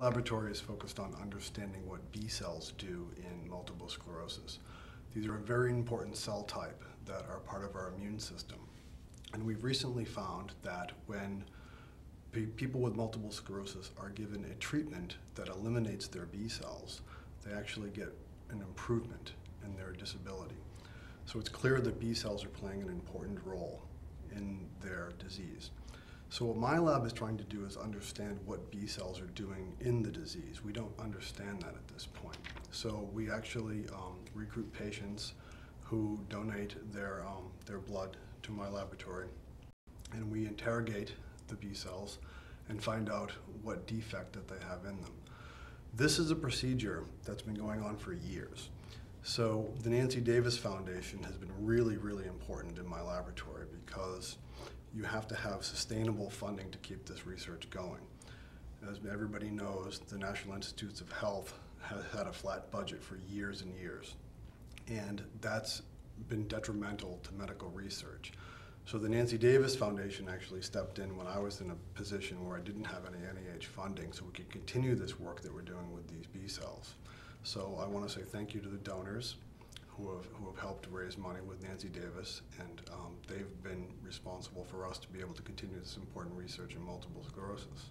Laboratory is focused on understanding what B cells do in multiple sclerosis. These are a very important cell type that are part of our immune system. And we've recently found that when pe- people with multiple sclerosis are given a treatment that eliminates their B cells, they actually get an improvement in their disability. So it's clear that B cells are playing an important role in their disease. So what my lab is trying to do is understand what B cells are doing in the disease. We don't understand that at this point. So we actually um, recruit patients who donate their, um, their blood to my laboratory, and we interrogate the B cells and find out what defect that they have in them. This is a procedure that's been going on for years. So the Nancy Davis Foundation has been really, really important in my laboratory because you have to have sustainable funding to keep this research going. As everybody knows, the National Institutes of Health has had a flat budget for years and years. And that's been detrimental to medical research. So the Nancy Davis Foundation actually stepped in when I was in a position where I didn't have any NIH funding so we could continue this work that we're doing with these B cells. So I want to say thank you to the donors who have, who have helped raise money with Nancy Davis, and um, they've been responsible for us to be able to continue this important research in multiple sclerosis.